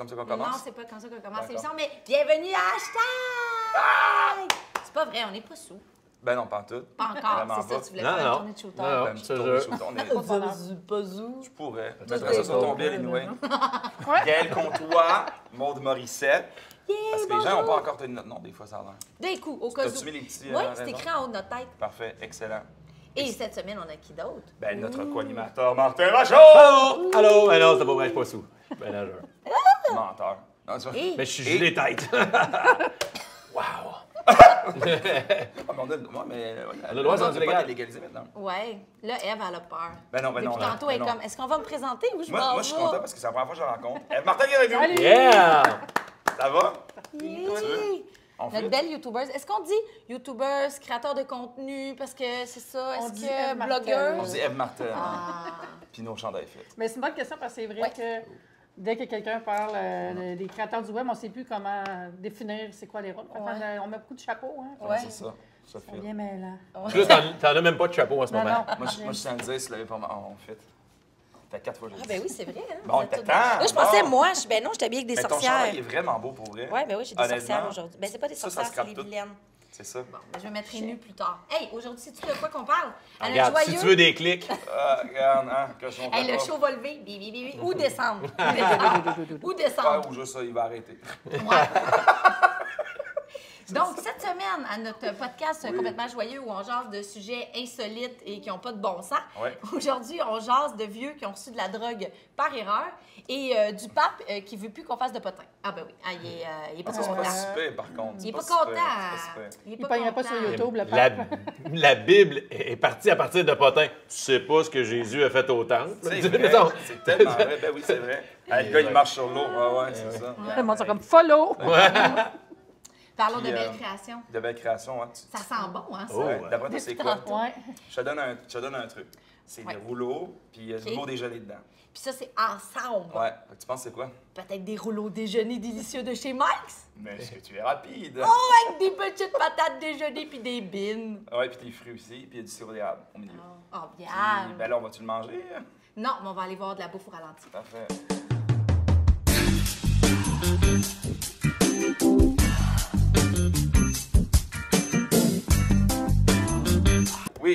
comme ça qu'on Non, c'est pas comme ça qu'on commence l'émission, mais bienvenue à Hashtag! C'est pas vrai, on n'est pas sous. Ben non, pas en tout. Pas encore, c'est ça, pas. tu voulais Non, faire non. une tournée de shooter. Non, non. Ben, je- de shoot, on est- Pas zou. Je pourrais. Tout Mettre ça sur ton bill, anyway. Gaël Comtois, Maude Morissette. Parce que les gens n'ont pas encore tenu notre nom, des fois, ça a l'air. D'un coup, au cas T'as-tu où. mis les petits, Oui, euh, c'est écrit en haut de notre tête. Parfait, excellent. Et cette semaine, on a qui d'autre? Ben, notre co-animateur, Martin Vachon! Allô? Allô? Ben non, c'est pas vrai, je suis pas sous. Ben là, je- Menteur. Non. Et Mais je suis Et- gelé tête. wow! Ah, mais on a le droit, mais. ouais, On a le droit, c'est on rendu peut pas légal. légaliser maintenant. ouais, là, Eve, elle a peur. Ben non, ben non. Depuis non, tantôt, ben elle est non. comme, est-ce qu'on va me présenter ou je Moi, m'en moi, je suis vais? content parce que c'est la première fois que je la rencontre. Eh, Martin Guérédou! Salut! Yeah! Ça va? Yeah. On Notre fait? belle youtubeuse. Est-ce qu'on dit youtubeuse, créateur de contenu, parce que c'est ça? On Est-ce dit que Eve Martel. On blogueuse? dit Eve Martin. Ah. Puis nos chandails. Mais c'est une bonne question parce que c'est vrai Ouais. que dès que quelqu'un parle euh, de- des créateurs du web, on ne sait plus comment définir c'est quoi les rôles. Ouais. On met beaucoup de chapeaux. Hein? Ouais. C'est ça. Ça C'est fait. bien mêlant. Plus, t'en as même pas de chapeau en ce Non, moment. non. Moi, je, moi, je à le dire, si l'avait pas mal. On fait. Fait quatre fois Ah, le ben oui, c'est vrai. Hein? Bon, temps. Là, je pensais, moi, je... ben non, je t'habille avec des Mais ton sorcières. chandail est vraiment beau pour vrai. Ouais, ben oui, j'ai des sorcières aujourd'hui. Ben, c'est pas des sorcières, c'est tout. vilaines. C'est ça. Bon, ben, je vais mettre nu plus tard. Hey, aujourd'hui, sais-tu de quoi qu'on parle? Notre Regarde, si joyeux- tu veux des clics, Ah, regarde, hein, que je Hey, le show va lever, bi, bi, bi, bi, ou descendre. Ou descendre. ou Ouais, descendre. ou juste ça, il va arrêter. Donc, cette semaine, à notre podcast Oui. complètement joyeux où on jase de sujets insolites et qui n'ont pas de bon sens, Ouais. aujourd'hui, on jase de vieux qui ont reçu de la drogue par erreur et euh, du pape euh, qui ne veut plus qu'on fasse de potin. Ah, ben oui, ah, il, est, euh, il est pas C'est content. pas par contre. Il C'est est pas content. pas. Il ne pas content. sur YouTube, le la, pape. la Bible est partie à partir de potin. Tu sais pas ce que Jésus a fait au temple. C'est tellement vrai. Ben oui, c'est vrai. Ah, le gars, il marche sur l'eau. Ouais, ouais, c'est ça. Le monde sont comme follow. Parlons de Puis, belles euh, créations. De belles créations, hein. Ça sent bon, hein, ça? Oh, Ouais. D'après toi, c'est quoi? Ouais. Je te donne un, je te donne un truc. C'est Ouais. des rouleaux, puis il y a Ok. du beau déjeuner dedans. Puis ça, c'est ensemble. Ouais. Tu penses que c'est quoi? Peut-être des rouleaux déjeuner délicieux de chez Mike's. Mais est-ce que tu es rapide? Oh, avec des petites patates déjeuner puis des bines. Ouais, puis des fruits aussi, puis il y a du sirop d'érable au milieu. Oh, Puis, bien. ben là, on va-tu le manger? Non, mais on va aller voir de la bouffe au ralenti. Parfait.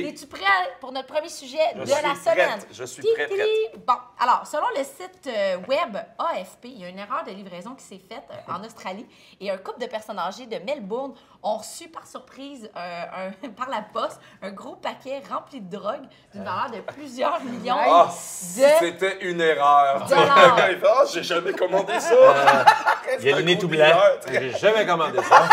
Oui. Es-tu prêt pour notre premier sujet Je de suis la prête. semaine? Je suis prêt, prête. Bon, alors, selon le site euh, web AFP, il y a une erreur de livraison qui s'est faite euh, en Australie et un couple de personnes âgées de Melbourne ont reçu par surprise, euh, un- par la poste, un gros paquet rempli de drogue d'une valeur de plusieurs millions Ah, de... c'était une erreur. Ah, j'ai jamais commandé ça. Il y a le nez tout blanc. J'ai jamais commandé ça.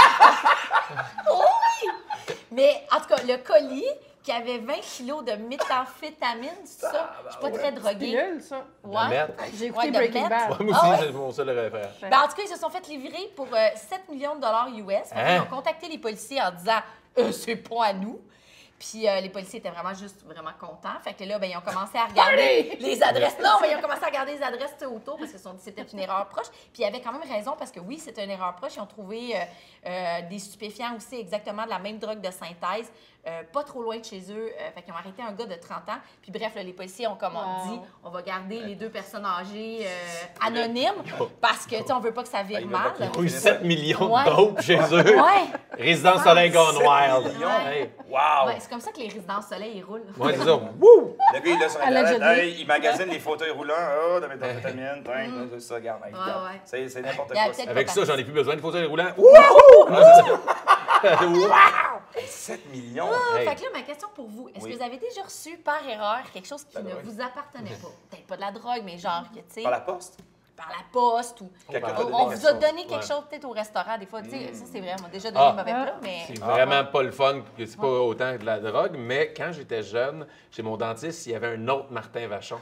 Mais en tout cas, le colis qui avait 20 kilos de méthamphétamine, c'est ça? Je suis pas très droguée. Pilule, ça. Merde. J'ai écouté Ouais, de Breaking. Bad. Moi Ah aussi, ouais? c'est mon seul référent. Ben, en tout cas, ils se sont fait livrer pour euh, 7 millions de dollars US. Fait Hein? Ils ont contacté les policiers en disant euh, c'est pas à nous. Puis euh, les policiers étaient vraiment juste vraiment contents. Fait que là, ben, ils ont commencé à regarder les adresses. Non, mais ils ont commencé à regarder les adresses autour parce qu'ils se sont dit que c'était une erreur proche. Puis ils avaient quand même raison parce que oui, c'était une erreur proche. Ils ont trouvé euh, euh, des stupéfiants aussi, exactement de la même drogue de synthèse, euh, pas trop loin de chez eux. Euh, fait qu'ils ont arrêté un gars de 30 ans. Puis bref, là, les policiers ont comme on Wow. dit, on va garder les deux personnes âgées euh, anonymes parce que tu sais, on veut pas que ça Ah, vire il mal. va Ils ont eu 7 millions Ouais. de dope chez eux. Ouais. Résidence Soleil Gone 7 Wild. millions? Hey. Wow! Ouais, c'est comme ça que les résidences soleil ils roulent. Ouais, c'est ça. Wouh! Le gars, il est sur Internet, hey, il magasine les fauteuils roulants. Oh, de méthamphétamine, tiens, c'est ça, ouais. C'est c'est n'importe Il quoi. Avec ça, j'en ai plus besoin de fauteuil roulant. 7 millions! Ah, Hey. Fait que là, ma question pour vous, est-ce Oui. que vous avez déjà reçu par erreur quelque chose qui La ne drogue. vous appartenait pas? Peut-être pas de la drogue, mais genre que, tu sais, Par la poste? par la poste ou. On- On, vous a donné quelque Ouais. chose peut-être au restaurant, des fois, tu sais, ça c'est vrai, on m'a déjà donné Ah. un mauvais plat, mais. C'est Ah. vraiment pas le fun, c'est pas autant que de la drogue, mais quand j'étais jeune, chez mon dentiste, il y avait un autre Martin Vachon.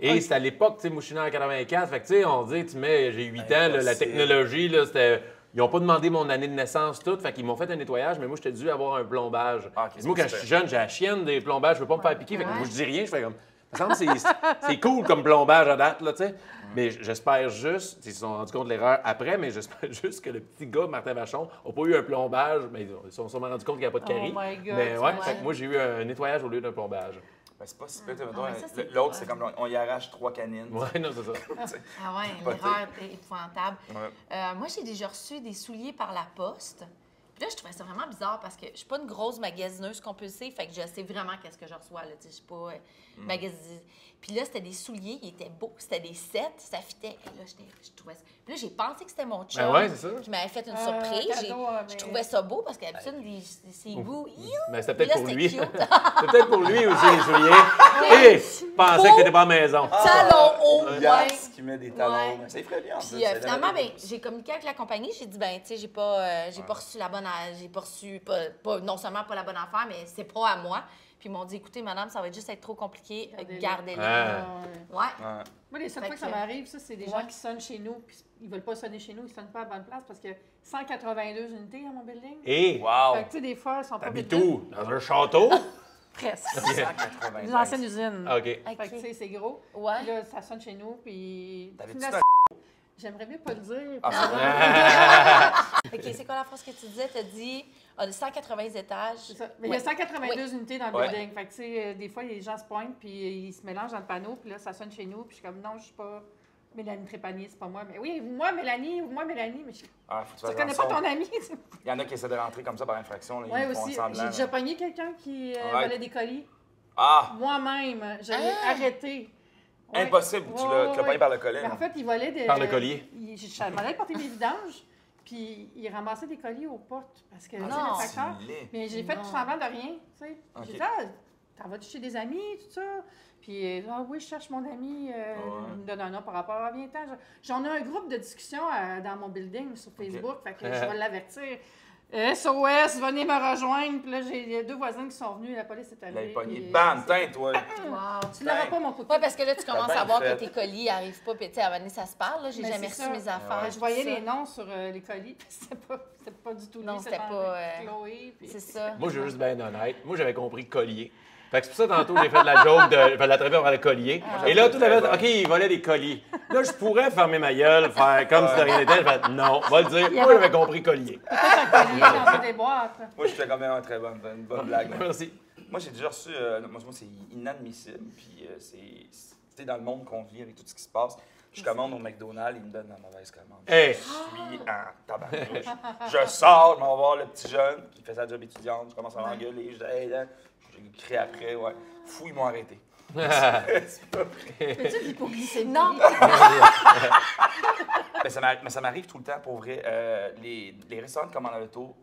Et c'était à l'époque, tu sais, moi je suis né en 84, fait que tu sais, on dit, tu mets, j'ai 8 ans, là, la technologie, là, c'était. Ils n'ont pas demandé mon année de naissance, tout. Fait qu'ils m'ont fait un nettoyage, mais moi, j'étais dû avoir un plombage. Ah, moi, quand je suis jeune, j'ai la chienne des plombages, je veux pas me faire piquer. Fait que moi, je dis rien, je fais comme. Ça me semble que c'est- cool comme plombage à date, là, tu sais. Mais j'espère juste, ils se sont rendus compte de l'erreur après, mais j'espère juste que le petit gars, Martin Vachon, n'a pas eu un plombage. Mais ils se sont sûrement rendus compte qu'il n'y a pas de Oh carie. my God, mais ouais, ouais. fait que moi, j'ai eu un nettoyage au lieu d'un plombage. Ben, c'est pas si pire. Ah, ouais, c'est L'autre, c'est comme on y arrache trois canines. Ouais, non, c'est ça. Ah ouais, Pas l'erreur épouvantable. Ouais. Euh, moi, j'ai déjà reçu des souliers par la poste. Puis là, je trouvais ça vraiment bizarre parce que je suis pas une grosse magasineuse compulsive, fait que je sais vraiment qu'est-ce que je reçois. Là, je suis pas euh, magasine- Puis là, c'était des souliers, ils étaient beaux, c'était des sets, ça fitait. Et là, j'étais- je trouvais ça... Puis là, j'ai pensé que c'était mon chum. Ben ouais, c'est ça. Je m'avais fait une Euh, surprise. cadeau, Je mais- trouvais ça beau parce que d'habitude, les- ses goûts... Mais c'était peut-être pour lui. C'était peut-être pour lui aussi, les souliers. Et je pensais que t'étais pas à la maison. Talons hauts, ouais. Qui met des talons. Ouais. Ben, en plus, Puis euh, finalement, ben, j'ai communiqué avec la compagnie. J'ai dit, ben, tu sais, j'ai pas, euh, j'ai pas reçu la bonne, j'ai pas reçu, pas, pas- non seulement pas la bonne affaire, mais c'est pas à moi. Puis ils m'ont dit, écoutez, madame, ça va juste être trop compliqué, euh, Gardez-les. gardez-les. Ah. Ouais. Ouais. Ouais. Moi, les seules fois que ça m'arrive, ça, c'est des Ouais. gens qui sonnent chez nous, puis ils veulent pas sonner chez nous, ils sonnent pas à la bonne place parce que 182 unités dans mon building. Et Wow! Fait que, tu sais, des fois, ils sont pas t'habites où? Dans un château? Presque. 180. Des anciennes usines. OK. Fait que, tu sais, c'est gros. Ouais. Puis là, ça sonne chez nous, puis... J'aimerais bien pas le dire. Ah? OK, c'est quoi la phrase que tu disais? Tu as dit, ah, de 180 étages. C'est ça. Mais Ouais. il y a 182 unités dans le Ouais. building. Fait que, tu sais, euh, des fois, les gens se pointent, puis ils se mélangent dans le panneau, puis là, ça sonne chez nous, puis je suis comme, non, je suis pas Mélanie Trépanier, c'est pas moi. Mais oui, moi, Mélanie, ou moi, Mélanie, mais je... Ah, faut que tu connais pas ton ami. Il y en a qui essaient de rentrer comme ça par infraction. Oui, aussi. J'ai déjà pogné quelqu'un qui euh, Ouais. volait des colis. Ah! Moi-même, je l'ai Ah! arrêté. Ouais. Impossible! Tu l'as ouais, l'as pogné ouais. par le collet. Mais en fait, il volait des. Par le collier. Il, je, je porter mes vidanges, puis il ramassait des colis aux portes. Parce que, non. le facteur. Mais j'ai fait Non. tout semblant de rien, tu sais. Ok. J'ai dit, ah, t'en vas-tu chez des amis, tout ça? Puis, euh, ah oui, je cherche mon ami, euh, Ouais. il me donne un nom par rapport à viens J'en ai un groupe de discussion euh, dans mon building sur Facebook, fait que je vais l'avertir. SOS, venez me rejoindre. Puis là, j'ai deux voisins qui sont venus, la police est arrivée. pogné. puis, Bam! euh, Tiens, toi! Wow. Tu l'auras pas, mon coup de Ouais, parce que là, tu commences à voir fait. que tes colis n'arrivent pas, puis tu sais, à donné, ça se parle. J'ai Mais jamais reçu ça. mes affaires. Ouais. Je voyais les noms sur euh, les colis, puis c'était pas, c'était pas du tout Non, c'était pas, euh, Chloé. puis- C'est ça. Moi, je veux juste bien honnête. Moi, j'avais compris collier. Fait que c'est pour ça, tantôt, j'ai fait de la joke de. Vais l'attraper par le collier. Ah. Et là, tout à bon. OK, il volait des colliers. Là, je pourrais fermer ma gueule, faire comme si de rien n'était. Vais non, va le dire. Moi, j'avais compris collier. collier dans des boîtes. Moi, j'étais quand même un très bonne, une bonne blague. là. Merci. Moi, j'ai déjà reçu. euh, moi, moi, c'est inadmissible. Puis, euh, c'est. C'est dans le monde qu'on vit avec tout ce qui se passe. Je commande au McDonald's, ils me donnent la mauvaise commande. Hey, Je suis en tabarnouche. Je sors, je m'en vais voir le petit jeune qui fait sa job étudiante. Je commence à m'engueuler. Je dis, hey, là, je crie après, ouais. Fou, ils m'ont arrêté. C'est pas vrai. Fais-tu de l'hypoglycémie? Non. Ça m'arrive- mais ça m'arrive tout le temps, pour vrai. Euh, les, les restaurants de commande à l'auto,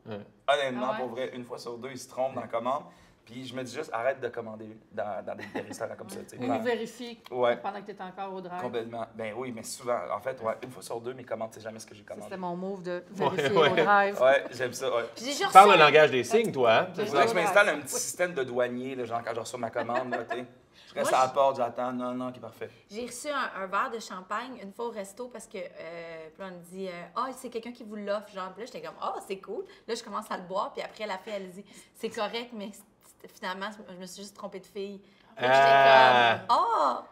honnêtement, Ah ouais? pour vrai, une fois sur deux, ils se trompent dans la commande. Puis je me dis juste, arrête de commander dans, dans des, des restaurants comme ça. tu sais. Ou ils vérifient Ouais. pendant que tu es encore au drive. Complètement. Ben oui, mais souvent, en fait, ouais, une fois sur deux, mes commandes, c'est jamais ce que j'ai commandé. C'était mon move de vérifier ouais. au drive. Ouais, j'aime ça, tu parles le langage des signes, toi, hein? C'est vrai que je m'installe un petit système de douanier, là, genre quand je reçois ma commande, là, tu sais. Je reste Moi, à la porte, j'attends, non, non, qui est parfait. J'ai reçu un, un verre de champagne une fois au resto parce que, euh, puis là, on me dit, euh, ah, c'est quelqu'un qui vous l'offre, genre. Puis là, j'étais comme, ah, c'est cool. Là, je commence à le boire, puis après, la fille, elle dit, c'est correct, mais c'est- finalement, je me suis juste trompée de fille. Ah. j'étais comme, ah!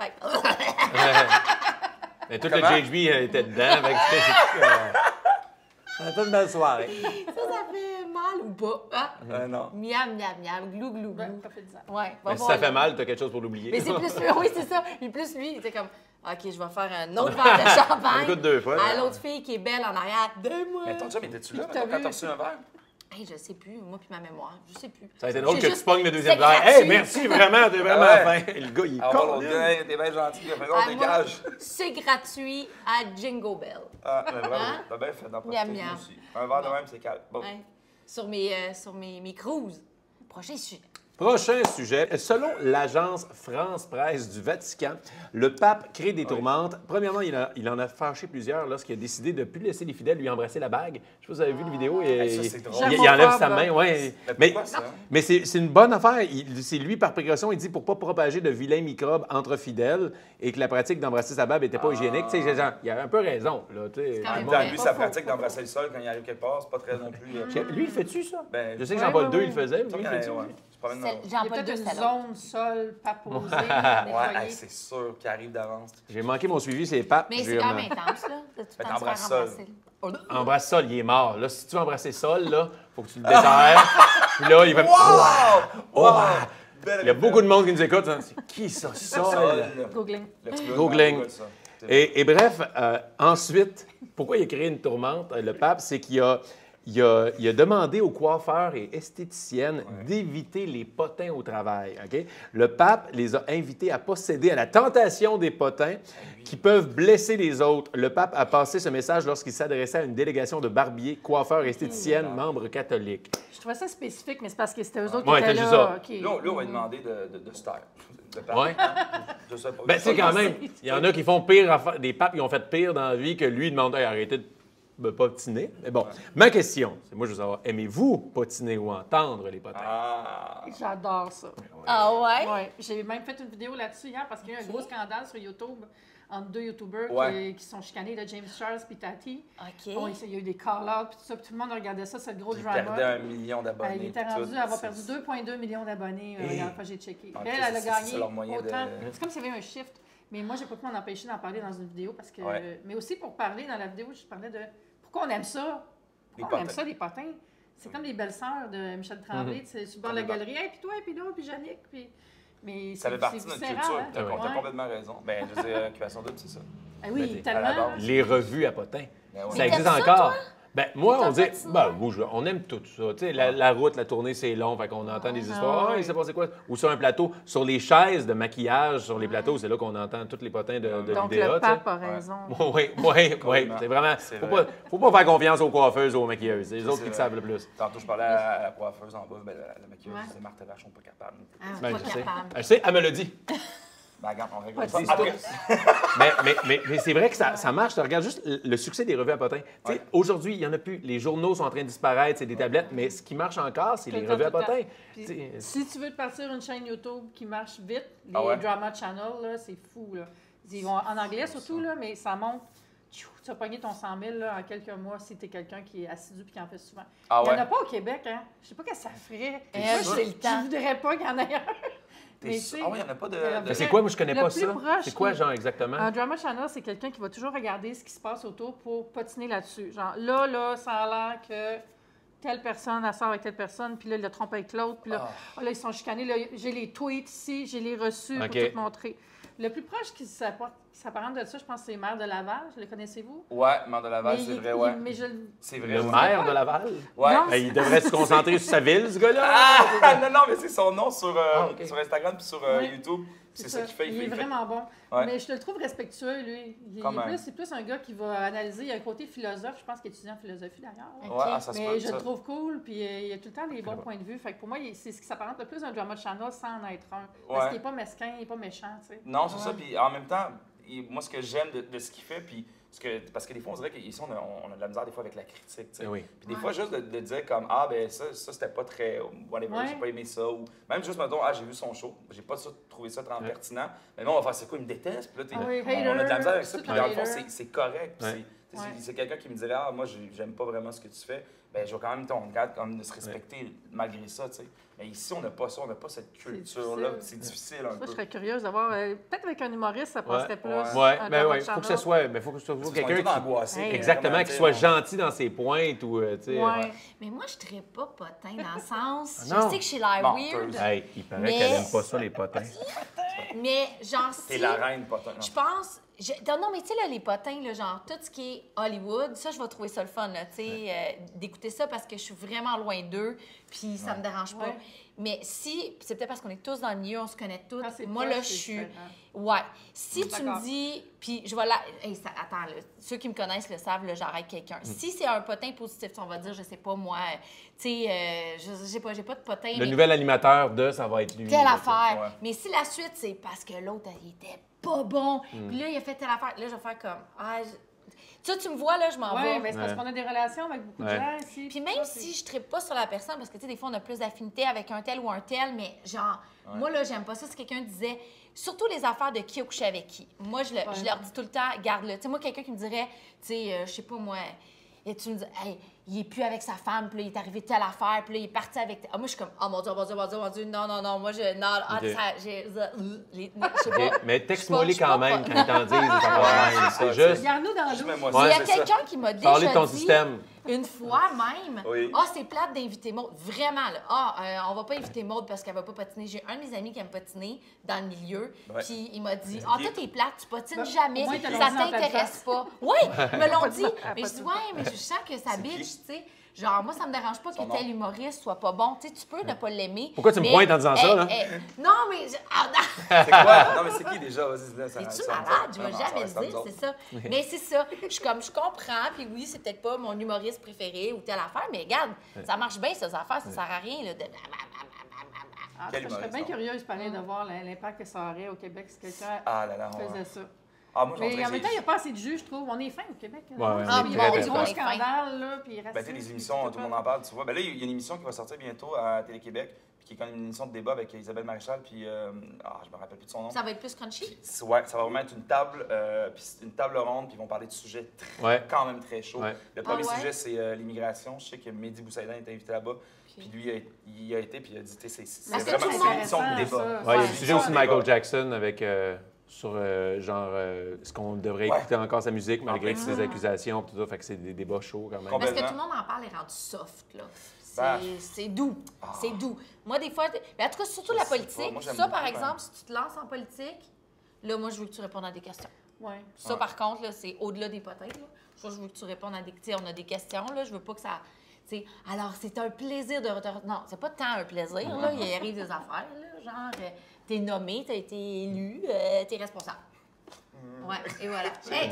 Fait que- Mais tout Comment? le JHB euh, était dedans. Fait que c'est- euh, ça a été une belle soirée. ça, ça fait mal ou pas? Hein? Euh, non. Miam, miam, miam, glou, glou, Ouais, glou. ça fait 10 ans. Ouais, va Mais si ça fait mal, t'as quelque chose pour l'oublier. Mais c'est plus lui, oui, c'est ça. Puis plus lui, il était comme, OK, je vais faire un autre verre de champagne. Deux fois. À l'autre fille qui est belle en arrière, deux-moi. Mais ton chum, étais-tu là, quand t'as reçu un verre? Hey, je sais plus, moi puis ma mémoire, je sais plus. Ça a été drôle que tu pognes le deuxième verre. Hey, merci vraiment, t'es vraiment Ah ouais. fin. Et le gars, il est Ah, gars, t'es bien gentil, il a fait Ah, dégage. C'est gratuit à Jingle Bell. Ah, mais bravo, Hein? t'as bien fait d'en profiter, Miam, moi miam. aussi. Un verre de même, c'est calme. Bon. Ouais. Sur mes, euh, sur mes, mes cruises. Prochain sujet. Prochain sujet. Selon l'agence France Presse du Vatican, le pape crée des tourmentes. Premièrement, il, a- il en a fâché plusieurs lorsqu'il a décidé de ne plus laisser les fidèles lui embrasser la bague. Je sais pas si vous avez vu la vidéo. Et, Hey, ça, c'est drôle. il, il enlève sa main. Ouais. Mais c'est une bonne affaire. Il- C'est lui, par précaution, il dit pour ne pas propager de vilains microbes entre fidèles et que la pratique d'embrasser sa bague n'était pas hygiénique. Tu sais, genre, il a un peu raison. Là, lui, sa pratique d'embrasser le sol quand il arrive quelque part, c'est pas très non plus. euh, Lui, il fait-tu ça? Ben, Je sais que Jean-Paul II, il le faisait. Il tu promènes dans- Il y a peut-être une c'est l'autre. zone sol, pas posée, Ouais, hey, c'est sûr qu'il arrive d'avance. J'ai manqué mon suivi, c'est papes. Mais J'ai c'est quand même intense, là, temps se t'embrasses Sol. embrasser. Embrasse Sol, il est mort. Là, si tu veux embrasser Sol, là, faut que tu le desserres. Puis là, il va. Wow! Oh, Wow! belle Il y a beaucoup de monde qui nous écoute. hein. C'est qui ça, Ça, Sol? Googling. Googling. Et bref, euh, ensuite, pourquoi il a créé une tourmente, euh, le pape, c'est qu'il a, il a, il a demandé aux coiffeurs et esthéticiennes d'éviter les potins au travail. Le pape les a invités à pas céder à la tentation des potins qui peuvent blesser les autres. Le pape a passé ce message lorsqu'il s'adressait à une délégation de barbiers, coiffeurs et esthéticiennes, membres catholiques. Je trouvais ça spécifique, mais c'est parce que c'était eux autres Ouais, qui étaient là. Là, là, on va demander de, de, de se taire. Je sais pas. Ben, tu sais, quand même, il y en a qui font pire, des papes qui ont fait pire dans la vie que lui, il demande Hey, arrêtez de me patiner. Mais bon, ma question, c'est moi, je veux savoir, aimez-vous patiner ou entendre les potins? Ah. J'adore ça. Ah ouais? Ouais, j'ai même fait une vidéo là-dessus hier parce qu'il y a eu un gros scandale sur YouTube entre deux YouTubers Ouais. qui, qui sont chicanés, là, James Charles et Tati. OK. Bon, il y a eu des call-outs puis tout ça, puis tout le monde regardait ça, c'est le gros Il drama. perdait un million Euh, d'abonnés. il était rendu tout. à avoir perdu 2,2 millions d'abonnés euh, Et- la dernière fois que j'ai checké. Ah, Elle, elle a gagné c'est leur moyen de- autant. C'est comme s'il y avait un shift. Mais moi, j'ai pas pu m'en empêcher d'en parler dans une vidéo parce que. Ouais. Mais aussi pour parler dans la vidéo, je parlais de pourquoi on aime ça? Les Pourquoi on aime ça, les potins? C'est comme les belles-sœurs de Michel Tremblay, tu sais, sur le bord de la galerie. Hey, puis toi, puis là, puis Jannick, puis. Mais Ça fait c'est- partie c'est de notre culture. hein? T'as Ouais. t'as Ouais. complètement raison. Ben, je veux dire, Occupation Double, c'est ça. Ah oui, Ben, tellement. Les revues à potins. Ben ouais. Ça existe encore. Ben, moi, on dit, ben, moi, je- on aime tout ça. Tu sais, la, la route, la tournée, c'est long, fait qu'on entend des histoires. Ah, Ah, ouais. il s'est passé quoi? Ou sur un plateau, sur les chaises de maquillage, sur les plateaux, c'est là qu'on entend tous les potins de, de Donc, le tu sais. pape a raison. Oui, oui, oui. C'est vraiment. C'est Faut vrai. pas, faut pas faire confiance aux coiffeuses ou aux maquilleuses. C'est les autres c'est qui le savent le plus. Tantôt, je parlais à la coiffeuse en bas, ben, la, la maquilleuse, Ouais. disais, Marthe Vachon, pas capable. Ah, Ben, pas je sais. capable. Je sais, elle me l'a dit. Ben, regarde, on règle Pas ça. de Après, mais mais, mais, mais c'est vrai que ça, ça marche. Tu regardes juste le succès des revues à potins. Tu sais, Ouais. Aujourd'hui, il n'y en a plus. Les journaux sont en train de disparaître, c'est des tablettes. Mais ce qui marche encore, c'est les revues à. Puis, sais, si tu veux te partir une chaîne YouTube qui marche vite, les Ah ouais? Drama Channel, là, c'est fou. Là. Ils vont en anglais surtout, là, mais ça monte. Tu as pogné ton 100 000 là, en quelques mois si tu es quelqu'un qui est assidu et qui en fait souvent. Ah Il n'y ouais? en a pas au Québec, hein? Je sais pas qu'est-ce que ça ferait. Moi, j'ai je le temps. Je voudrais pas qu'il y en ait un. T'es sûr? Ah oui, il n'y en a pas de. de- Mais c'est quoi? Moi, je connais Le pas plus ça. proche, C'est quoi, genre, exactement? Un drama channel, c'est quelqu'un qui va toujours regarder ce qui se passe autour pour patiner là-dessus. Genre, là, là, ça a l'air que telle personne, elle sort avec telle personne, puis là, il le trompe avec l'autre, puis là, Ah. ah, là, ils sont chicanés. Là, j'ai les tweets ici, j'ai les reçus OK. pour tout montrer. Le plus proche qui s'apporte- qui s'apparente de ça, je pense, c'est Maire de Laval. Le connaissez-vous? Ouais, Mère de Laval, c'est vrai, il- ouais. Mais je C'est vrai. Le maire de Laval? Ouais. Non, Ben, il devrait se concentrer sur sa ville, ce gars-là. Ah! non, non, mais c'est son nom sur, euh, Ah, sur Instagram puis sur euh. YouTube. C'est ça qu'il fait. Il, fait- est fait- vraiment bon. Ouais. Mais je te le trouve respectueux, lui. Il est Quand même. plus, c'est plus un gars qui va analyser. Il a un côté philosophe. Je pense qu'il est étudiant en philosophie d'ailleurs. là. Ouais, ah, ça se Mais peut. je ça. le trouve cool, puis euh, il a tout le temps des bons points de vue. Fait que pour moi, c'est ce qui s'apparente le plus à un drama channel sans en être un. Parce Ouais. qu'il n'est pas mesquin, il n'est pas méchant, tu sais. Non, c'est Ouais. ça. Puis en même temps, moi, ce que j'aime de, de ce qu'il fait, puis ce que, parce que des fois, on dirait qu'ici, on a, on a de la misère des fois avec la critique. Eh oui. Puis des Ouais. fois, juste de, de dire comme Ah, ben ça, ça c'était pas très. Whatever, Ouais. j'ai pas aimé ça. Ou même juste, mettons, Ah, j'ai vu son show, j'ai pas ça- trouvé ça très Ouais. pertinent. Mais non, on va faire C'est quoi, il me déteste. Puis là, Ah oui, on, on a de la misère avec ça. Puis dans le fond, c'est correct. C'est- quelqu'un qui me dirait Ah, moi, j'ai- j'aime pas vraiment ce que tu fais. Ben, je vais quand même, regarde quand même de se respecter malgré ça, tu sais. Mais ici, on n'a pas ça, on n'a pas cette culture-là. C'est difficile un Moi, je serais curieuse d'avoir. euh, Peut-être avec un humoriste, ça passerait plus. Ouais. Ouais, un ben drama oui, faut que ce soit, ben, faut que ce soit quelqu'un qui, Hey, exactement, qui soit gentil dans ses pointes ou, euh, tu sais. Ouais. Mais moi, je ne pas potin dans le sens. Ah. Je sais que je suis l'air Menteuse. weird, Hey, il paraît Mais- qu'elle aime pas ça, les potins. mais genre, T'es si. la reine, pas toi. Je pense. Je- non, non, mais tu sais, là, les potins, là, genre, tout ce qui est Hollywood, ça, je vais trouver ça le fun, là, tu sais, euh, d'écouter ça parce que je suis vraiment loin d'eux, puis ça me dérange pas. Ouais. Mais si, c'est peut-être parce qu'on est tous dans le milieu, on se connaît tous. C'est Moi, proche, là, je suis. Ouais. Si tu me dis, puis je vais là. Hey, ça- attends, là, ceux qui me connaissent le savent, là, j'arrête quelqu'un. Si c'est un potin positif, on va dire, je sais pas, moi, euh, tu sais, euh, je, sais pas, j'ai pas de potin. Le mais nouvel animateur de ça va être lui. telle là, affaire. ouais. Mais si la suite, c'est parce que l'autre, il était pas bon, Hmm. puis là, il a fait telle affaire, là, je vais faire comme. Ah, je- Tu sais, tu me vois, là, je m'en Ouais, vais. mais c'est parce Ouais. qu'on a des relations avec beaucoup de gens ici. Puis même si je ne pas sur la personne, parce que tu sais, des fois, on a plus d'affinité avec un tel ou un tel, mais genre, moi, là, j'aime pas ça si quelqu'un disait, surtout les affaires de qui a couché avec qui. Moi, je, le- je leur dis tout le temps, garde-le. Tu sais, moi, quelqu'un qui me dirait, tu sais, euh, je sais pas, moi, et tu me dis, hey, il est plus avec sa femme, puis là, il est arrivé telle affaire, puis là, il est parti avec. Ah, moi, je suis comme, oh mon Dieu, oh mon Dieu, oh mon Dieu, oh mon Dieu, non, non, non, moi, je. Non, ah, ça, j'ai. les-. Mais texte-moi-les quand même quand ils t'en disent. c'est juste dans mets-moi Il y a quelqu'un qui m'a déjà parler de ton dit- système. Une fois même, ah, Oui. c'est plate d'inviter Maude. Vraiment, là. Ah, euh, on va pas inviter Maude parce qu'elle va pas patiner. J'ai un de mes amis qui aime patiner dans le milieu. Puis il m'a dit Ah, dit- toi, t'es plate, tu patines jamais. Ça t'intéresse pas. Oui, ils me l'ont dit. Mais je dis Ouais, mais je sens que ça bitch, tu sais. Genre, moi, ça me dérange pas que tel humoriste soit pas bon. Tu sais, tu peux ne pas l'aimer. Pourquoi tu me mais- pointes en disant ça, là? hey, non, mais. je- ah, non. C'est quoi? Non, mais c'est qui déjà? Vas-y, Es-tu ça- malade? Je vais jamais le dire, c'est ça. Mais c'est ça. Je suis comme, je comprends, puis oui, c'est peut-être pas mon humoriste préféré ou telle affaire, mais regarde, ça marche bien, ces affaires, ça sert à rien, là, de... Ah, Quel je serais bien curieuse pareil, de voir l'impact que ça aurait au Québec si quelqu'un Ah faisait ça. Ah, moi, j'en Mais en même temps, il n'y j'ai- a pas assez de juges, je trouve. On est fin au Québec. Ouais, ouais, Ah, on est oui, très, bon, très du fin. bon gros scandales, là, puis Ben, tu les émissions, tout le monde en parle, tu vois. Ben là, il y a une émission qui va sortir bientôt à Télé-Québec, puis qui est quand même une émission de débat avec Isabelle Maréchal, puis euh, ah, je me rappelle plus de son nom. Ça va être plus crunchy? Ouais, ça va vraiment être une table, euh, puis c'est une table ronde, puis ils vont parler de sujets très- Ouais. quand même très chauds. Ouais. Le premier Ah ouais? sujet, c'est euh, l'immigration. Je sais que Mehdi Boussaïdan est invité là-bas, puis lui, il a, il a été, puis il a dit, tu sais, c'est- vraiment une émission de débat. Il y a le sujet aussi de. Michael Jackson avec euh, sur euh, genre euh, ce qu'on devrait Ouais. écouter encore sa musique malgré toutes plus. ses accusations tout ça, fait que c'est des débats chauds quand même. Parce que tout le monde en parle et rendu soft, là. Bah. C'est c'est doux. Ah. C'est doux. Moi, des fois, mais en tout cas, surtout la politique. Moi, ça, par exemple, si tu te lances en politique, là, moi, je veux que tu répondes à des questions. Ouais. Ça, Ouais. par contre, là, c'est au-delà des potins. Là. Ça, je veux que tu répondes à des... Tu sais, on a des questions, là. Je veux pas que ça... tu sais, alors, c'est un plaisir de... de- Non, c'est pas tant un plaisir, là. Il arrive des affaires, là. Genre, euh, t'es nommé, t'as été élu, euh, t'es responsable. Ouais, et voilà. Hey!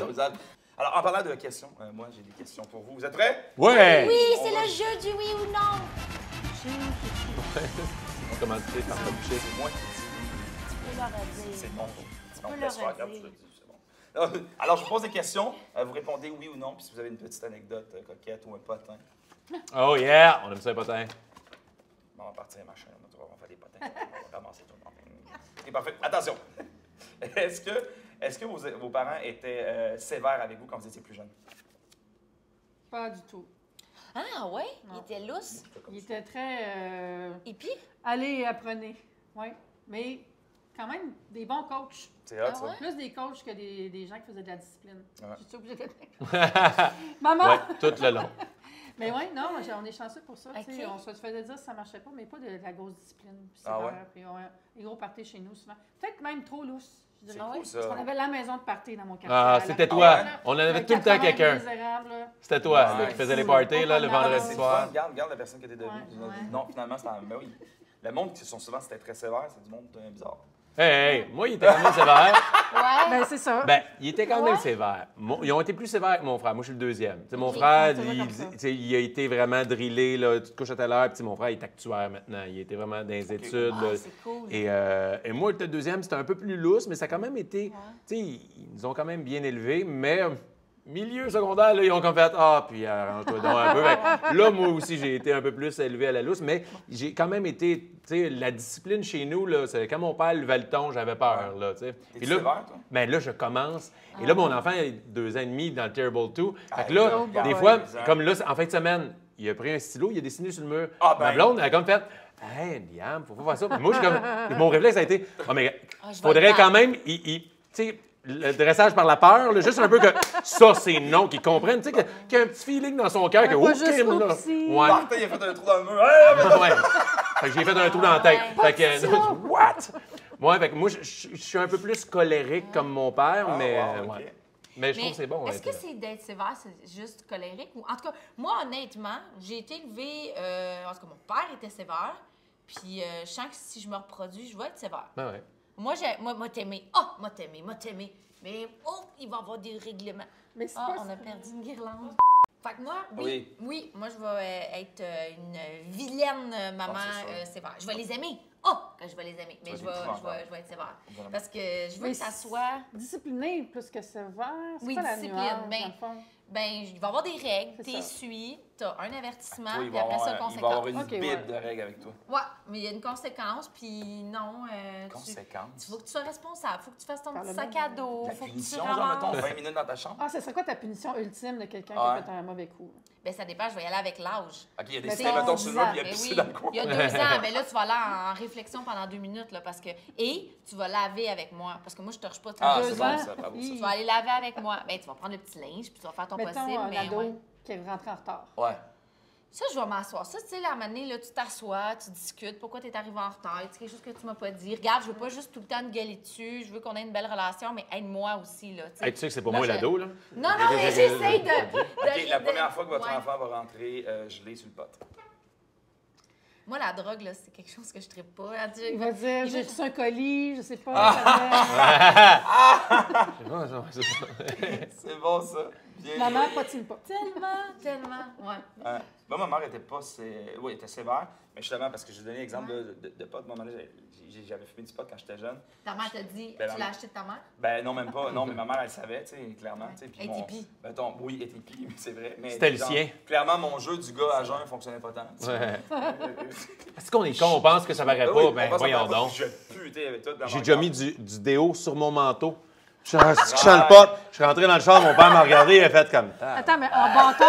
Alors, en parlant de questions, euh, moi, j'ai des questions pour vous. Vous êtes prêts? Ouais! Oui, c'est va- le jeu du oui ou non. On commence par pas toucher. C'est moi qui dis. Tu peux leur dire. Bon. le tu c'est bon. Alors, je vous pose des questions. euh, Vous répondez oui ou non. Puis si vous avez une petite anecdote euh, coquette ou un potin, Oh yeah! On aime ça, les potins. bon, on va partir, machin. On va faire des potins. On va ramasser tout parfait. Attention. Est-ce que, est que vos, vos parents étaient euh, sévères avec vous quand vous étiez plus jeune? Pas du tout. Ah, ouais? Il Non. était lousse. Il était très. euh, Et puis? Allez, apprenez. Oui. Mais quand même, des bons coachs. C'est hot, Ah ça. ouais? Plus des coachs que des, des gens qui faisaient de la discipline. Ouais. Je suis obligée d'être Maman! Ouais, tout le long. Mais oui, non, on est chanceux pour ça. tu sais, Ok. On se faisait dire que ça marchait pas, mais pas de, de la grosse discipline. Ah ouais? puis les gros parties chez nous souvent. Peut-être même trop lousse. je C'est dirais. cool, ça. Parce qu'on avait la maison de party dans mon quartier. Ah, c'était Ah toi. On en avait tout le temps 80 quelqu'un. C'était toi Ouais. qui faisait les parties là, le vendredi soir. Regarde, regarde la personne que t'es devenue. Ouais, ouais. Non, finalement, c'est un. Ben oui. Le monde qui sont souvent, c'était très sévère, c'est du monde euh, bizarre. Hey, hey, moi, il était quand même sévère. Ouais. Ben, c'est ça. Ben, il était quand même Ouais. sévère. Mon- ils ont été plus sévères que mon frère. Moi, je suis le deuxième. Tu sais, mon Ok. frère, Ouais, c'est vrai il, comme ça. tu sais, il a été vraiment drillé, là, tu te couches à telle heure. Puis mon frère, il est actuaire maintenant. Il était vraiment dans les études. Ah, là. c'est cool. Et, euh, et moi, le deuxième, c'était un peu plus lousse, mais ça a quand même été. Ouais. Tu sais, ils nous ont quand même bien élevés, mais euh, milieu secondaire, là, ils ont comme fait Ah, puis arrange-toi donc un peu. Là, moi aussi, j'ai été un peu plus élevé à la lousse, mais j'ai quand même été. Tu sais, la discipline chez nous, là, c'est quand mon père levait le ton, j'avais peur, là, tu sais. Puis là, sévère, toi? ben là, je commence. Et là, mon enfant, il a deux ans et demi dans le Terrible 2. Fait que Ah, là, oh des fois, comme là, en fin de semaine, il a pris un stylo, il a dessiné sur le mur. Ah, ben. Ma blonde, elle a comme fait Hey, Liam, faut pas faire ça. Puis moi, je comme. Mon réflexe a été Ah, mais Ah, faudrait quand même. il- il- Tu sais, le dressage par la peur, là, juste un peu que ça, c'est non, qu'ils comprennent. Tu sais, qu'il y a un petit feeling dans son cœur que. oh, juste crime, là. Ouais. Martin, il a fait un trou dans le mur. Hey, ouais. Fait que j'ai fait un trou dans la tête. Ouais. Fait que, what? Ouais, fait que moi, je, suis un peu plus colérique comme mon père, Ah, mais, wow, euh, ouais. mais je Mais trouve que c'est bon. Est-ce que c'est d'être sévère, c'est juste colérique? Ou, en tout cas, moi, honnêtement, j'ai été élevée. Euh, en tout cas, mon père était sévère. Puis, euh, je sens que si je me reproduis, je vais être sévère. Ben ouais. Moi, j'ai, moi, moi t'aimé. Oh, moi, t'aimé, moi, t'aimé. Mais, oh, il va y avoir des règlements. Mais c'est Ah, pas on ça. a perdu une guirlande. Fait que moi, oui, Oui. oui, moi, je vais euh, être euh, une vilaine euh, maman c'est euh, sévère. Je vais les aimer. Oh, que je vais les aimer. Mais vas je être vais, je, épouvantable. vais, je vais être sévère. Vraiment. Parce que je veux Mais que ça c'est- soit... Discipliné plus que sévère. C'est Oui, pas la discipline, nuance, ben, dans le fond. Ben, il va y avoir des règles, C'est t'es ça. T'as un avertissement, Toi, il puis après ça, avoir, il va avoir conséquence. une Ok, bide ouais. de règles avec toi. Ouais, mais il y a une conséquence, puis non, euh, tu, Conséquence. il faut que tu sois responsable, faut que tu fasses ton petit sac à dos, La faut que tu punition, genre, mettons, ramasses. 20 minutes dans ta chambre. Ah, ce serait quoi ta punition ultime de quelqu'un qui Ouais. a fait un mauvais coup? Ben, ça dépend, je vais y aller avec l'âge. OK, il y a Mais décidé, t'as mettons, sur le mur, puis il a Ben pissé oui, dans le coin. il y a deux ans, ben là, tu vas aller en réflexion pendant deux minutes, là, parce que... Et tu vas laver avec moi, parce que moi, je touche pas Ah, c'est Deux bon, ans? ça, bravo, ça. Tu vas aller laver avec moi. Ben, tu vas prendre le petit linge, puis tu vas faire ton possible, mais. Qui est rentré en retard. Ouais. Ça, je vais m'asseoir. Ça, tu sais, là, à un moment donné, là, tu t'assois, tu discutes. Pourquoi tu es arrivé en retard? C'est quelque chose que tu m'as pas dit. Regarde, je veux pas juste tout le temps te gueuler dessus. Je veux qu'on ait une belle relation, mais aide-moi aussi, là. Hey, tu sais que c'est pas moi l'ado, là? Non, non, mais j'essaie de. de- OK, la de- première fois que votre Ouais. enfant va rentrer euh, gelé sur le pot. Moi, la drogue, là, c'est quelque chose que je ne pas. Elle dit- Il va dire, Il j'ai reçu un colis, je sais pas. Ah! ça Non, non, c'est C'est bon, ça. Maman, patine pas. Tellement, tellement. Ouais. Ouais. Moi, ma mère était pas. sé- Oui, était sévère, mais justement, parce que j'ai donné l'exemple de, de, de pot. Moi, j'avais fumé du pot quand j'étais jeune. Ta mère t'a dit, Ben, tu la- l'as acheté de ta mère? Ben non, même pas. Non, mais ma mère, elle savait, tu sais, clairement. tu sais, puis Elle mon- était pie. Mettons, oui, elle était c'est vrai. mais C'était le sien. Clairement, mon jeu du gars à jeun fonctionnait pas tant. Ouais. Euh, Est-ce qu'on est con? On pense que ça paraît ben pas? Ben, voyons donc. Je putais avec toi. dans J'ai déjà mis du, du déo sur mon manteau. Je suis dans le pot. Je suis rentré dans le char, mon père m'a regardé, il a fait comme. Ah. Attends, mais en bâton,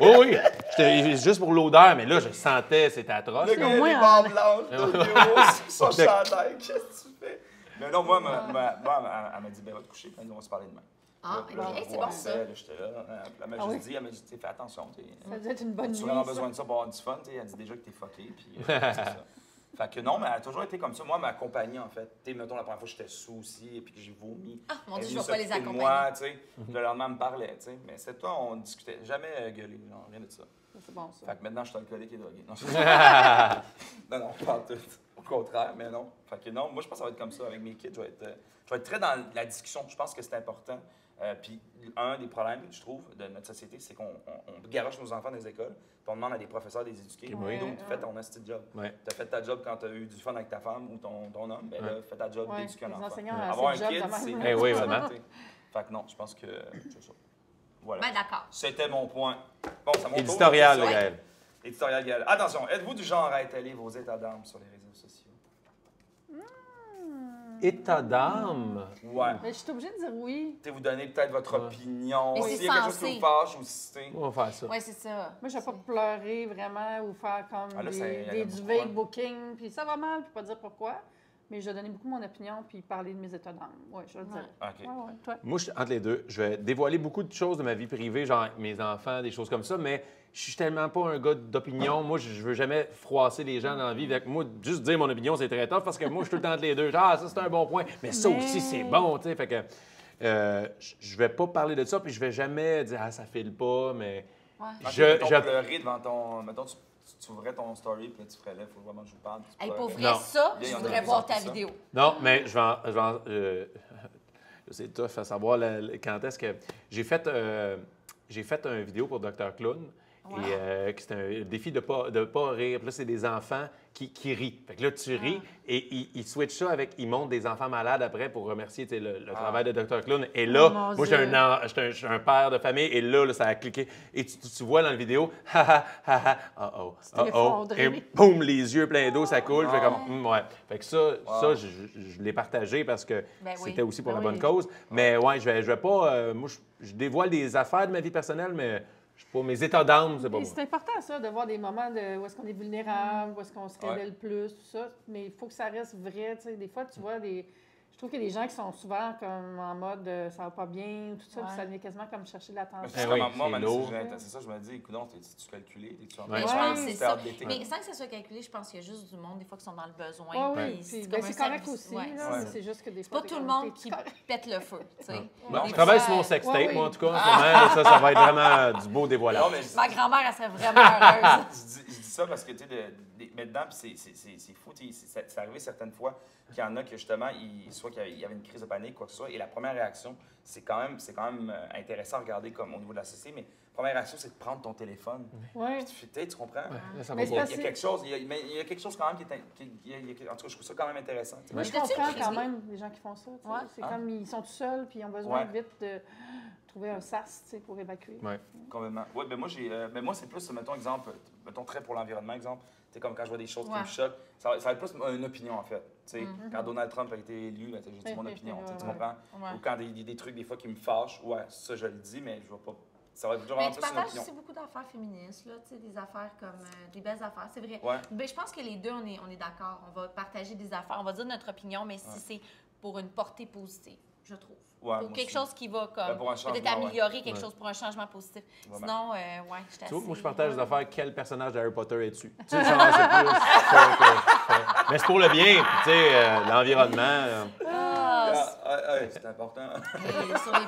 Oui, oui. J'étais juste pour l'odeur, mais là, je sentais, c'était atroce. Le gars, il le bureau, sur son chandail. Qu'est-ce que tu fais? Mais non, moi, ma, ma, moi, elle- m'a dit, ben, va te coucher, puis on va se parler demain. Ah, Là, ok. c'est bon, ça. Là, j'étais là. puis Elle m'a juste dit, elle m'a dit, tu fais attention. t'es- ça doit être une bonne Tu nuit. as vraiment besoin de ça pour avoir du fun. tu sais. Elle dit déjà que t'es fucké. Puis, euh, c'est ça. Fait que non, mais elle a toujours été comme ça. Moi, ma compagnie, en fait. Tu sais, mettons, la première fois, j'étais sous aussi et puis que j'ai vomi. Ah, mon Elle Dieu, je vais venue pas les accompagner. Moi, tu sais. Puis Le lendemain, elle me parlait, tu sais. Mais cette toi, on discutait. Jamais euh, gueulé, non, rien de ça. C'est bon, ça. Fait que maintenant, je suis alcoolique et drogué. Non, non, non, pas tout. Au contraire, mais non. Fait que non, moi, je pense que ça va être comme ça avec mes kids. Je vais être, euh, je vais être très dans la discussion. Je pense que c'est important. Euh, puis un des problèmes, je trouve, de notre société, c'est qu'on on, on garoche nos enfants dans les écoles, puis on demande à des professeurs de les éduquer. Oui. Donc, tu fais ton esti de job. Tu as fait ta job quand tu as eu du fun avec ta femme ou ton, ton homme, ben là, fais ta job Ouais, d'éduquer un les enfant. enseignants, Avoir un kid, c'est. Eh oui, vraiment. Fait que non, je pense que c'est ça. Voilà. Ben, d'accord. C'était mon point. Bon, ça. Éditorial. Gaël. Éditorial Gaël. Attention, êtes-vous du genre à étaler vos états d'âme sur les réseaux? État d'âme. Ouais. Mais je suis obligée de dire oui. Tu vous donnez peut-être votre Ouais. opinion. Mais c'est S'il y a quelque chose qui vous fâche ou si c'est- On va faire ça. Oui, c'est ça. Moi, je vais pas pleurer vraiment ou faire comme Ah, là, ça- des, il y en a des beaucoup, du veille hein. booking, puis ça va mal, puis pas dire pourquoi. Mais je vais donner beaucoup mon opinion, puis parler de mes états d'âme. Oui, je vais le Ouais. dire. OK. Ouais, ouais, toi. Moi, je suis entre les deux. Je vais dévoiler beaucoup de choses de ma vie privée, genre avec mes enfants, des choses comme ça, mais je suis tellement pas un gars d'opinion. Moi, je veux jamais froisser les gens dans la vie. Que moi, juste dire mon opinion, c'est très tough parce que moi, je suis tout le temps entre les deux. Genre, ah, ça, c'est un bon point, mais ça Mais- aussi, c'est bon, tu sais. Fait que euh, je- vais pas parler de ça, puis je vais jamais dire, ah, ça file pas, mais Ouais. Je. devant ton. Mettons, tu, tu, ouvrais ton story, puis là, tu ferais là, il faut vraiment que je vous parle. Hey, pour vrai, Non. ça, je voudrais voir ta vidéo. Non, mais je vais en- je vais en- euh, c'est tough à savoir la- la- quand est-ce que. J'ai fait, euh, j'ai fait une vidéo pour Dr. Clown. Wow. Et euh, c'est un défi de ne pas, de pas rire. Puis là, c'est des enfants qui, qui rient. Fait que là, tu ris et ils, ils switchent ça avec. Ils montrent des enfants malades après pour remercier le, le Ah. travail de Dr. Clown. Et là, Oh, mon moi, j'ai un, un, père de famille et là, là, ça a cliqué. Et tu, tu- tu vois dans la vidéo, ha ha ha ha, oh oh, oh oh. Et boum, les yeux pleins d'eau, ça coule. Fais Ah. comme, Hum, ouais. Fait que ça, ça je, je- je l'ai partagé parce que Ben oui. c'était aussi pour Ben la bonne oui. cause. Mais ouais, je vais, je vais pas. euh, moi, je, je dévoile des affaires de ma vie personnelle, mais je sais pas, mes états d'âme, c'est pas moi. C'est important, ça, de voir des moments de où est-ce qu'on est vulnérable, où est-ce qu'on se Ouais. révèle plus, tout ça. Mais il faut que ça reste vrai. tu sais. Des fois, tu vois des. Je trouve qu'il y a des gens qui sont souvent comme en mode euh, ça va pas bien, tout ça, puis Ouais. ça devient quasiment comme chercher de l'attention. c'est Eh comme oui, moi, c'est c'est ça, je me dis, écoute, t'es-tu calculé? T'es-tu en Ouais. Ouais. c'est ça. Mais sans que ce soit calculé, je pense qu'il y a juste du monde, des fois, qui sont dans le besoin. Ouais, oui, puis puis, c'est ben, c'est correct service. aussi. Ouais, là, c'est Ouais. ça. C'est juste que des C'est fois. pas tout le monde qui pète le feu, tu sais. Non, Je travaille ça, sur mon sextape, moi, en tout cas, là, ça, ça va être vraiment du beau dévoilage. Ma grand-mère, elle serait vraiment heureuse. je, dis, je dis ça parce que, tu sais, de- de- maintenant, puis c'est- c'est c'est- c'est fou, c'est arrivé certaines fois qu'il y en a que, justement, ils, soit qu'il y avait- il une crise de panique, quoi que ce soit, et la première réaction, c'est quand même, c'est quand même euh, intéressant à regarder comme au niveau de la société, mais la première réaction, c'est de prendre ton téléphone. Ouais. Puis tu fais, tu sais, tu comprends? Ouais, là, ça Mais. Il y a quelque chose, il y a, mais il y a quelque chose quand même qui est. in- qui- il y a- il y a- en tout cas, je trouve ça quand même intéressant. Moi, je comprends quand même les gens qui font ça. Ouais. C'est Hein? comme ils sont tout seuls puis ils ont besoin Ouais. vite de trouver un sas tu sais, pour évacuer. Ouais. Complètement. Oui, ben moi, j'ai, euh, ben moi, c'est plus, mettons, exemple, mettons, très pour l'environnement, exemple. Tu sais, comme quand je vois des choses qui Ouais. me choquent, ça, va- ça va être plus une opinion, en fait. Tu sais, Mhm. quand Donald Trump a été élu, ben, j'ai dit mon opinion, tu Ouais, ouais. comprends? Ouais. Ou quand des, des, des trucs, des fois, qui me fâchent, ouais, ça, je le dis, mais je vais pas. Ça va être toujours Mais tu plus une partages opinion. aussi beaucoup d'affaires féministes, là, tu sais, des affaires comme euh, des belles affaires, c'est vrai. Ouais. Ben, je pense que les deux, on est, on est d'accord. On va partager des affaires, on va dire notre opinion, mais si Ouais. c'est pour une portée positive. Je trouve. Ouais, pour quelque aussi. chose qui va Ben, comme un peut-être ouais. améliorer quelque Ouais. chose pour un changement positif. Vraiment. Sinon, euh, ouais, j'étais Tu vois, assez- moi, je partage des affaires, quel personnage d'Harry Potter es-tu? Tu sais, genre, c'est plus que je. Mais c'est pour le bien, puis tu sais, euh, l'environnement. euh, Ah, Ah, ah, ah, c'est important. Et sur les-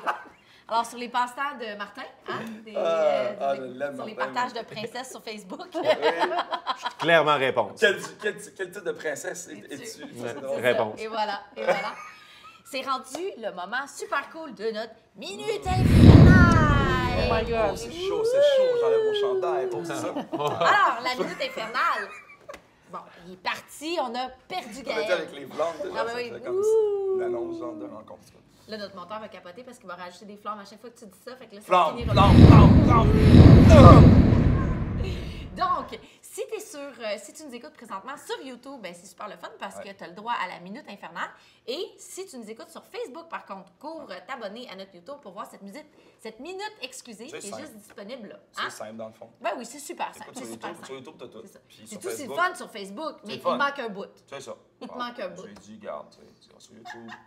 Alors, sur les passe-temps de Martin, hein, des, Ah, euh, ah, je sur les partages de princesses sur Facebook. clairement réponse. quel, quel, quel type de princesse es- Es-tu? c'est drôle. Réponse. Et voilà, et voilà. C'est rendu le moment super cool de notre Minute Infernale! Oh my God. Oh, c'est chaud, c'est chaud. J'enlève mon chandail pour ça. Alors, la Minute Infernale, bon, il est parti, on a perdu On était Gaël. avec les Ah, là, ben ça oui. comme l'annonce de rencontre. Là, notre monteur va capoter parce qu'il va rajouter des flammes à chaque fois que tu dis ça. Fait que là, ça Flamme, finira- flamme, flamme, flamme. Donc, si, es sur, euh, si tu nous écoutes présentement sur YouTube, ben, c'est super le fun parce Ouais. que tu as le droit à la Minute Infernale. Et si tu nous écoutes sur Facebook, par contre, cours euh, t'abonner à notre YouTube pour voir cette, musique, cette minute exclusée C'est qui est juste disponible là. C'est Hein? simple dans le fond. Ben oui, c'est super simple. Sur super YouTube, sur. YouTube, t'as tout. C'est tout, c'est fun sur Facebook, mais il manque un bout. C'est ça. Il te manque un bout. J'ai dit, garde, tu sais, c'est sur YouTube.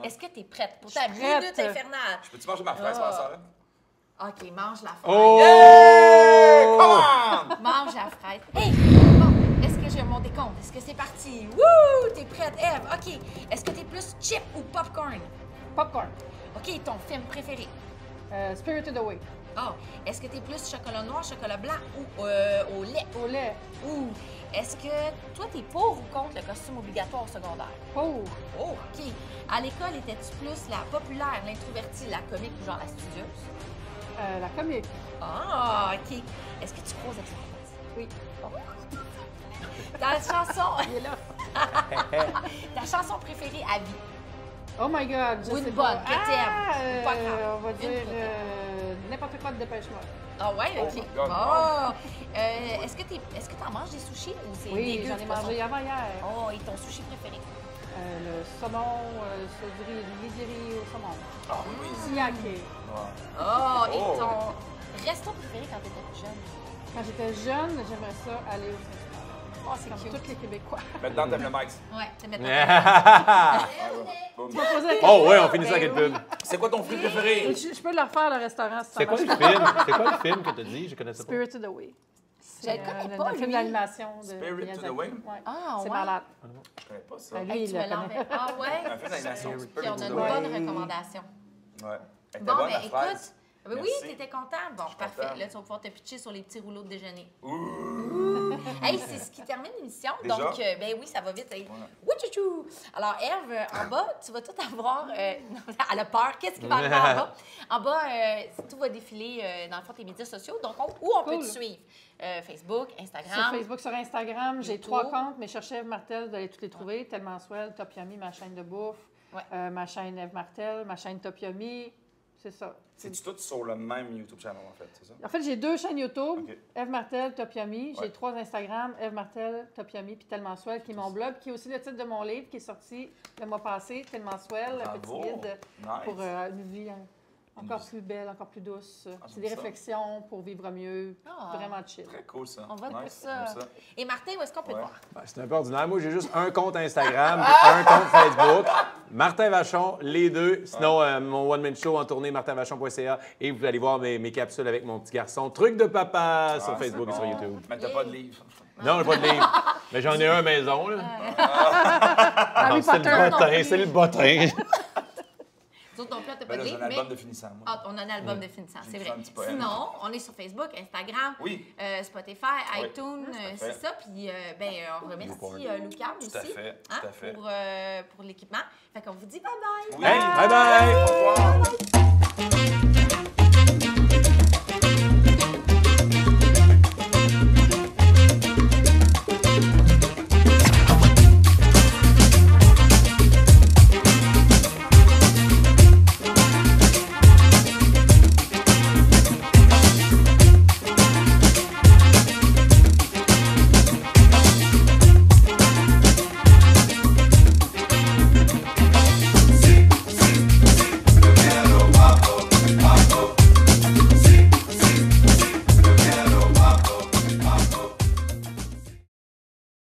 Ouais. Est-ce que tu es prête pour ta. Minute Infernale? Je peux-tu manger ma fraise Ah. par ça, là? OK, mange la fraise. Oh! Come on! Mange la fraise. Hey! Bon, est-ce que j'ai mon décompte? Est-ce que c'est parti? Wouh! T'es prête, Eve? OK. Est-ce que t'es plus chip ou popcorn? Popcorn. OK, ton film préféré? Euh, Spirited Away. Oh, est-ce que t'es plus chocolat noir, chocolat blanc ou euh, au lait? Au lait. Ou est-ce que toi, t'es pour ou contre le costume obligatoire au secondaire? Pour. Oh, OK. À l'école, étais-tu plus la populaire, l'introvertie, la comique ou genre la studieuse? Euh, la comique. Ah, OK. Est-ce que tu croises avec sa Oui. Oh. Ta chanson, Il est là. ta chanson préférée à vie? Oh my God. je Ou une sais bonne, pas. que t'aimes. Ah, Ou pas euh, grave. on va Une dire euh, n'importe quoi de dépêche-moi. Ah ouais, Oh OK. Euh, est-ce que tu est-ce que t'en manges des sushis ou c'est Oui, j'en ai mangé avant hier. Oh, et ton sushi préféré? Euh, le saumon, euh, nigiri au saumon. Ah oui. Oh, et Oh. ton resto préféré quand t'étais plus jeune? Quand j'étais jeune, j'aimerais ça aller au. Oh, c'est Comme tous les Québécois. Maintenant, t'aimes le max. Ouais. Ah. Tu m'as posé la Oh, ouais, on finit ça avec une pub. C'est quoi ton fruit préféré? Je, je peux le refaire, le restaurant, C'est quoi le film? C'est quoi le film que tu as dit? Je connaissais pas. Spirited Away. Je connais euh, pas, le film lui. d'animation de Spirit to the Way? Ouais. Ah, C'est malade. Je connais pas ça. Ah, lui, Hey, il. Ah ouais? Un film d'animation. Puis Spirit on a une bonne recommandation. Ouais. Bon, ben écoute. Fraise. Ben oui, Merci. t'étais content. Bon, parfait. content. Là, tu vas pouvoir te pitcher sur les petits rouleaux de déjeuner. Ouh. Hey, c'est ce qui termine l'émission. Donc, euh, ben oui, ça va vite. Hey. Voilà. Alors, Eve, en bas, tu vas tout avoir. euh, non, elle a peur. Qu'est-ce qui va arriver en bas? En bas, euh, tout va défiler euh, dans le fond tes médias sociaux. Donc, on- où on peut te suivre? Euh, Facebook, Sur Instagram. Facebook, sur Instagram, j'ai trois comptes, mais cherchez Eve Martel, vous allez toutes les trouver. Tellement Swell, Top Yummy, ma chaîne de bouffe, Ouais. euh, ma chaîne Eve Martel, ma chaîne Top Yummy. C'est ça. C'est-tu tout sur le même YouTube channel, en fait, c'est ça? En fait, j'ai deux chaînes YouTube. Eve Martel, Top Yummy. J'ai Ouais. trois Instagram, Eve Martel, Top Yummy, puis Tellement Swell, qui est mon blog, qui est aussi le titre de mon livre qui est sorti le mois passé, Tellement Swell, un petit guide Nice. pour euh, une vie hein, encore plus belle, encore plus douce. Ah, C'est des ça. réflexions pour vivre mieux, Ah. vraiment chill. Très cool, ça. On va nice. pour ça. Et Martin, où est-ce qu'on peut te voir? Ouais, C'est un peu ordinaire. Moi, j'ai juste un compte Instagram un compte Facebook. Martin Vachon, les deux. Sinon, euh, mon one-man show en tournée, martinvachon.ca. Et vous allez voir mes, mes capsules avec mon petit garçon. Truc de papa Ah, sur Facebook et sur. YouTube. Mais t'as pas de livre. Non, j'ai pas de livre. Mais j'en ai un à maison. Là. C'est le bottin, c'est le bottin. Nous autres non plus, t'as pas Ben de là, j'ai livre, un album de finissant, moi. Ah, on a un album de finissant, c'est vrai. Sinon, on est sur Facebook, Instagram, Oui. euh, Spotify, Oui. iTunes, c'est ça. Puis, euh, ben, euh, on remercie euh, Lucas aussi Tout à fait, tout hein, à fait. pour, euh, pour l'équipement. Fait qu'on vous dit bye-bye. Oui. Hey, bye bye! Au revoir.